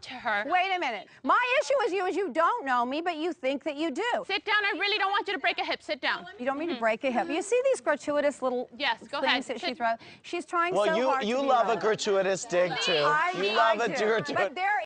to her. Wait a minute. My issue with you is you don't know me, but you think that you do. Sit down. I really don't want you to break a hip. Sit down. You don't mean to mm-hmm. break a hip. You see these gratuitous little Yes, go things ahead. that she throws. She's trying Well, so you hard you to love a gratuitous dig too. I you love a do. gratuitous. But there